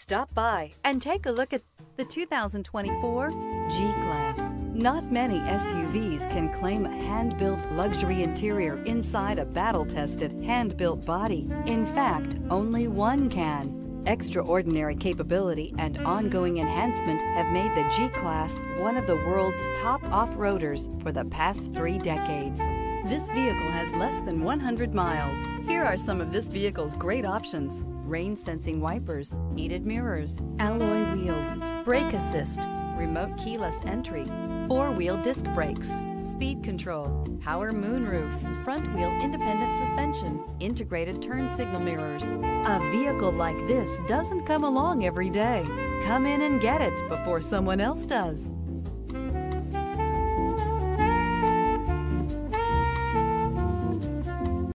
Stop by and take a look at the 2024 G-Class. Not many SUVs can claim a hand-built luxury interior inside a battle-tested, hand-built body. In fact, only one can. Extraordinary capability and ongoing enhancement have made the G-Class one of the world's top off-roaders for the past three decades. This vehicle has less than 100 miles. Here are some of this vehicle's great options. Rain sensing wipers, heated mirrors, alloy wheels, brake assist, remote keyless entry, four-wheel disc brakes, speed control, power moonroof, front wheel independent suspension, integrated turn signal mirrors. A vehicle like this doesn't come along every day. Come in and get it before someone else does.